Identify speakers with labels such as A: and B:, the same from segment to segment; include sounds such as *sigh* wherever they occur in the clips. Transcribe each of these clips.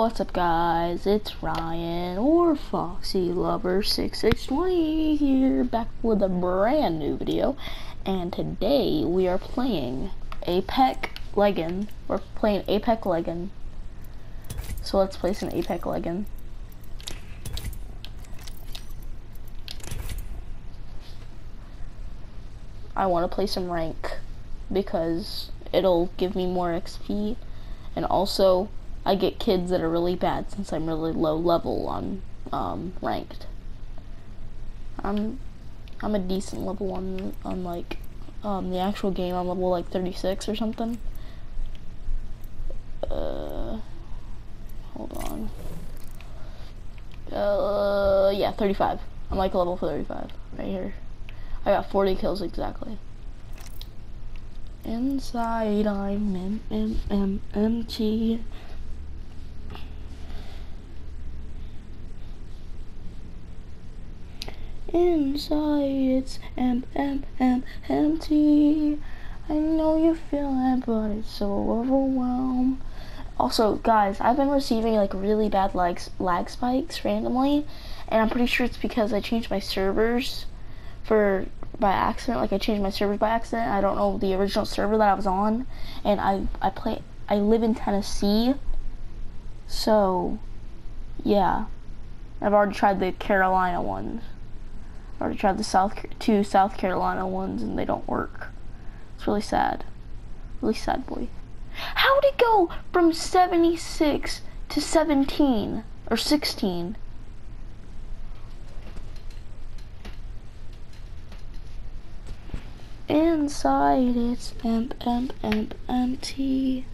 A: What's up guys, it's Ryan or Foxy Lover 6620 here back with a brand new video and today we are playing Apex Legend. We're playing Apex Legend. So let's play some Apex Legend. I want to play some rank because it'll give me more XP and also I get kids that are really bad since I'm really low level on um, ranked. I'm I'm a decent level on on like um, the actual game. I'm level like 36 or something. Uh, hold on. Uh, yeah, 35. I'm like level 35 right here. I got 40 kills exactly. Inside I'm M M M empty. Inside it's M M M empty. I know you feel it, but it's so overwhelmed. Also, guys, I've been receiving like really bad lag lag spikes randomly, and I'm pretty sure it's because I changed my servers for by accident. Like I changed my servers by accident. I don't know the original server that I was on, and I I play I live in Tennessee, so yeah, I've already tried the Carolina ones. I already tried the South two South Carolina ones and they don't work. It's really sad. Really sad, boy. How'd it go from 76 to 17 or 16? Inside it's emp, empty.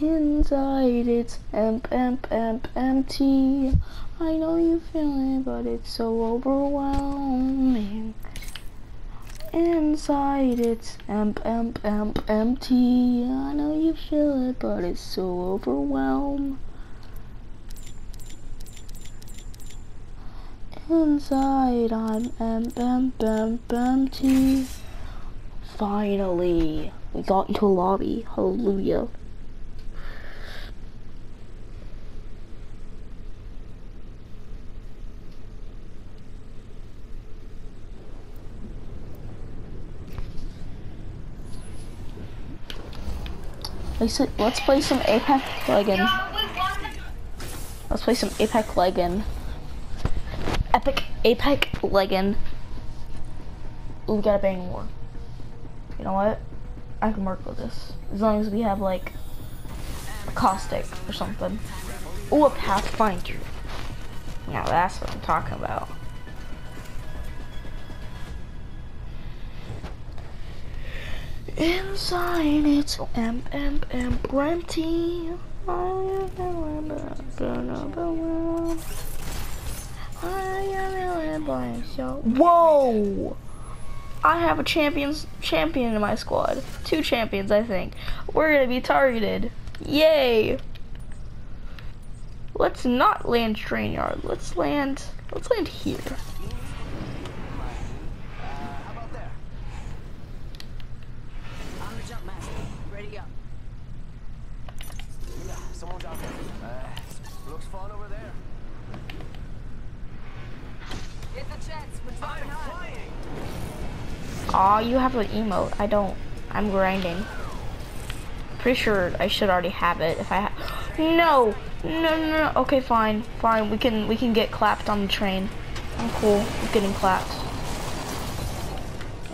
A: Inside it's emp, emp, emp, empty. I know you feel it, but it's so overwhelming. Inside it's emp, emp, emp, empty. I know you feel it, but it's so overwhelmed. Inside I'm emp, emp, emp, empty. Finally, we got into a lobby. Hallelujah. Let's, play some Apex Legend. Let's play some Apex Legend. Epic Apex Legend. Ooh, we got a Bangalore. You know what? I can work with this. As long as we have like a caustic or something. Ooh, a Pathfinder. Now that's what I'm talking about. Inside it's emp, emp, emp, empty. Whoa! I have a champions champion in my squad. Two champions, I think. We're gonna be targeted. Yay! Let's not land train yard. Let's land. Let's land here. Aw, you have an emote. I don't. I'm grinding. Pretty sure I should already have it if I. No! No, no, no. Okay, fine. Fine. We can we can get clapped on the train. I'm cool with getting clapped.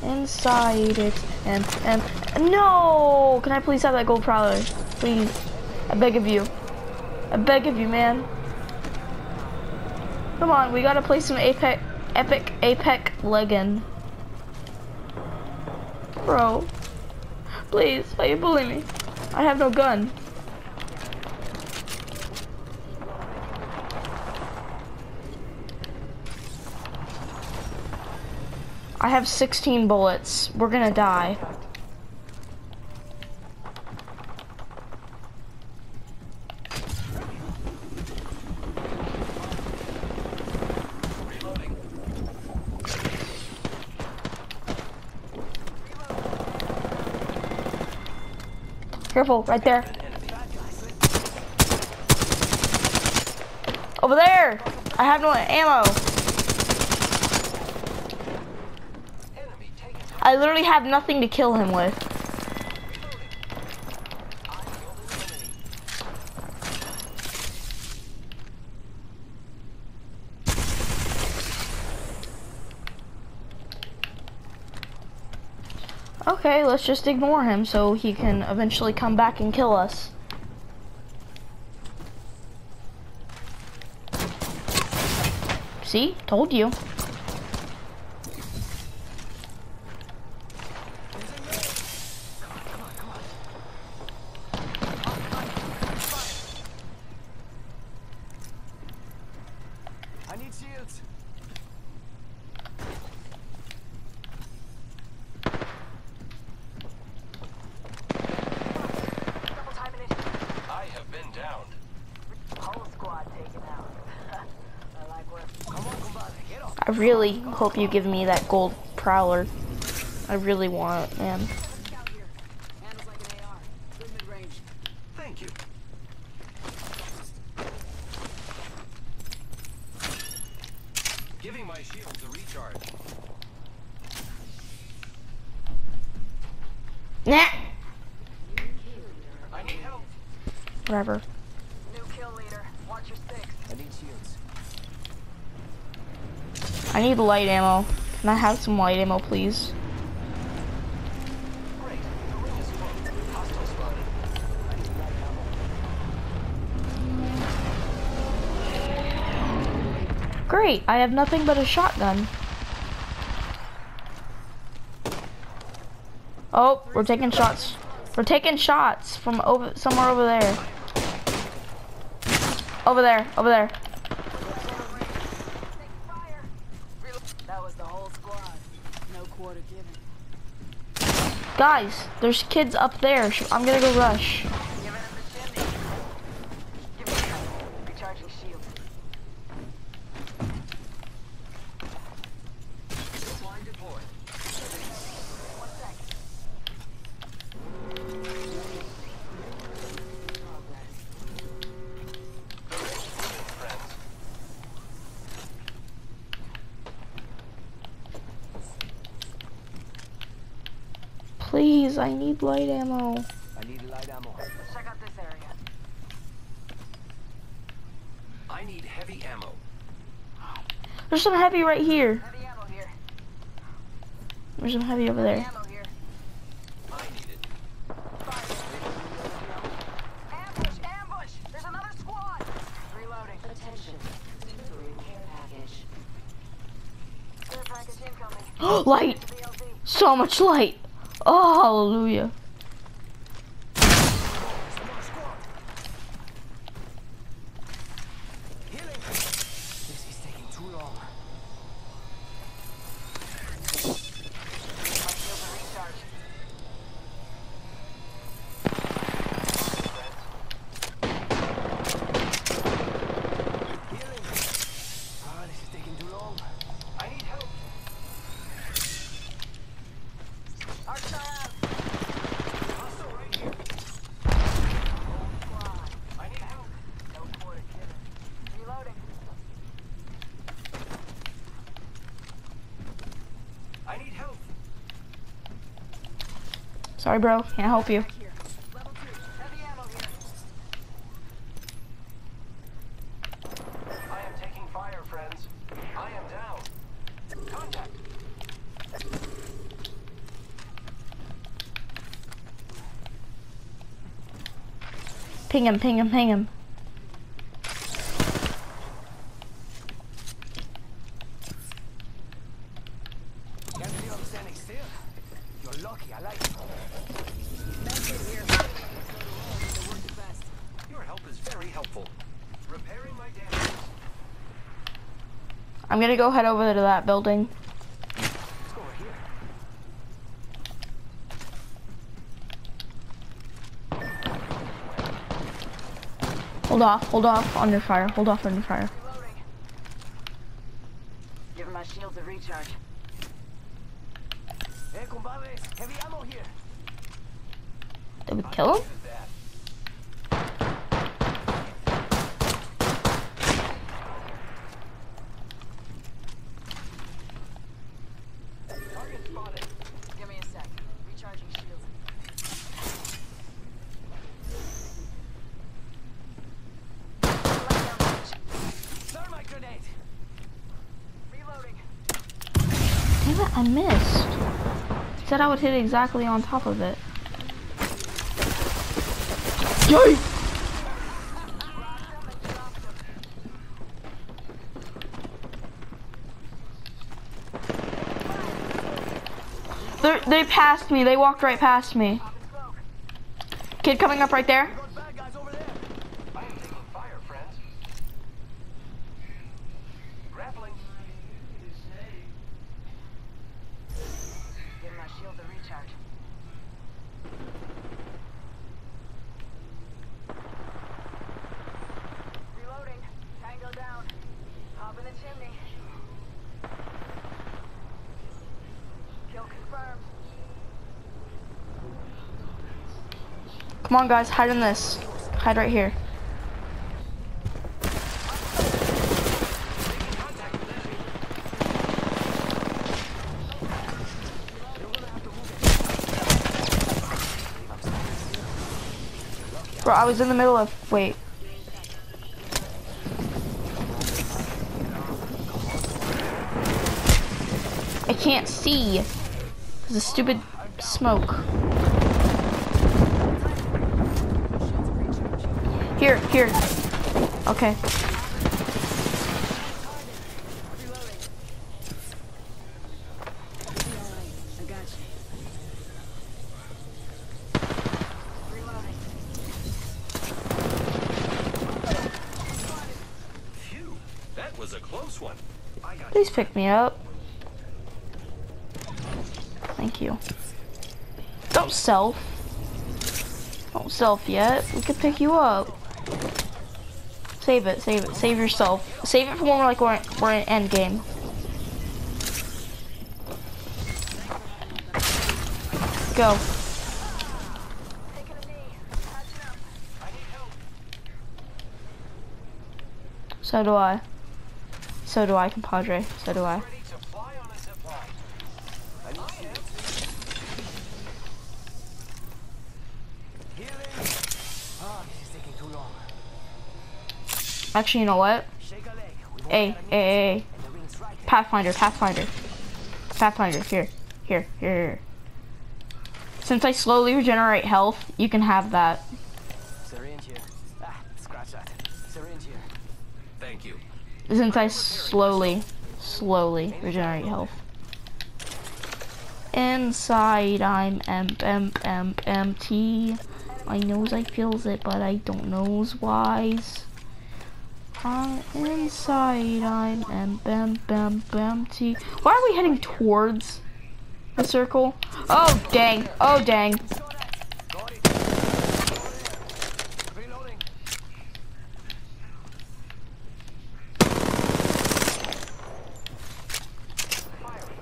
A: Inside it and and no! Can I please have that gold prowler? Please. I beg of you. I beg of you, man. Come on, we gotta play some Apex, epic Apex Legend. Bro, please, why you bullying me? I have no gun. I have 16 bullets. We're gonna die. Right there. Over there! I have no ammo. I literally have nothing to kill him with.
B: Reloading. I killed an enemy.
A: Okay, let's just ignore him so he can eventually come back and kill us. See? Told you.
B: Come on, come on. I need shields.
C: Double timing it.
B: I have been down.
C: Whole squad taken out. I like where.
B: Come on, compadre, get off.
A: I really hope you give me that gold prowler. I really want it, man.
C: Scout here. Handles like an AR. Good mid range.
B: Thank you. Giving my shields a recharge.
A: Nah!
B: I need help.
A: Whatever.
C: New kill leader. Watch your six.
B: I need shields.
A: I need light ammo. Can I have some light ammo, please?
B: Great. I
A: have nothing but a shotgun. Oh, we're taking shots. We're taking shots from over somewhere over there. Over there, over there.
C: Take fire. Reload. That was the whole squad.
A: Guys, there's kids up there. I'm gonna go rush.
C: Giving him the shimmy. Give me a second. Recharging shield.
B: Line deployed.
C: One sec.
B: Friends.
A: Please, I need light ammo.
B: I need light ammo.
C: Check out this area.
B: I need heavy ammo.
A: There's some heavy right here.
C: Heavy ammo here.
A: There's some heavy over there.
C: Ammo here.
B: I need it.
C: Ambush! Ambush! There's another squad! Reloading.
D: Attention, delivering care package.
C: Care package incoming. *gasps*
A: light! So much light! Oh, hallelujah.
B: Healing. This is taking too long.
C: My shields are recharged.
B: Healing. Ah, this is taking too long. I need help.
C: Archer out.
B: Hostile right here.
C: Squad.
B: I need help.
C: No quarter given. Reloading.
B: I need help.
A: Sorry, bro. Can't help you.
C: Back here. Level two. Heavy ammo here.
B: I am taking fire, friends. I am down. Contact.
A: Ping him, ping him, ping him.
B: I'm
A: gonna go head over to that building. Hold off, hold off under fire, hold off under fire.
C: Give my shields a recharge.
A: Did we kill him?
B: Target spotted.
C: Give me a sec. Recharging shields.
B: Thermite grenade.
C: Reloading.
A: Damn it, I missed. Said I would hit exactly on top of it. Yay! They're, they passed me. They walked right past me. Kid coming up right there.
B: Got bad guys over there. I am taking fire, friends. Grappling.
C: Shields recharge. Reloading. Tango down. Hop in the chimney. Kill confirmed.
A: Come on, guys. Hide in this. Hide right here. Bro, I was in the middle of. Wait. I can't see. There's a stupid smoke. Here, here. Okay.
C: I got you. Reloading.
B: Phew. That was a close one. I got
A: Please pick me up. Thank you. Don't self. Don't self yet. We could pick you up. Save it, save it, save yourself. Save it for when we're like we're, we're in end game. Go. So do I. So do I, compadre. So do I.
B: Ready to fly on a zip line. I need help. Healing. Ah, this is taking too long.
A: Actually, you know what?
B: Shake a leg. We won't
A: Hey,
B: a
A: hey, hey,
B: there.
A: Pathfinder, Pathfinder. Pathfinder, here, here, here, here. Since I slowly regenerate health, you can have that.
B: Syringe here. Ah, scratch that. Syringe here. Thank you.
A: Since I slowly, slowly regenerate health. Inside, I'm emp, emp, emp, empty. I knows I feels it, but I don't knows why's. Uh, inside, I'm emp, emp, emp, empty. Why are we heading towards the circle? Oh, dang. Oh, dang.
B: Got it. Reloading. Firing.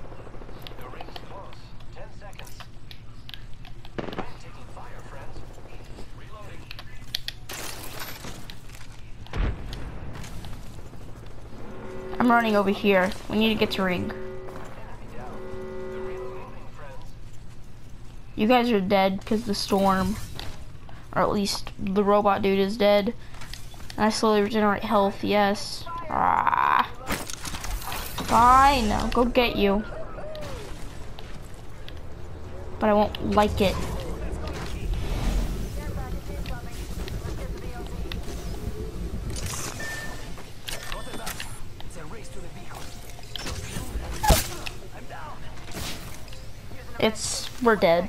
B: The ring's close. Ten seconds. I'm taking fire, friends. Reloading.
A: I'm running over here. We need to get to ring. You guys are dead because the storm, or at least the robot dude is dead. And I slowly regenerate health, yes. Ah. Fine, I'll go get you. But I won't like it.
B: It's,
A: we're dead.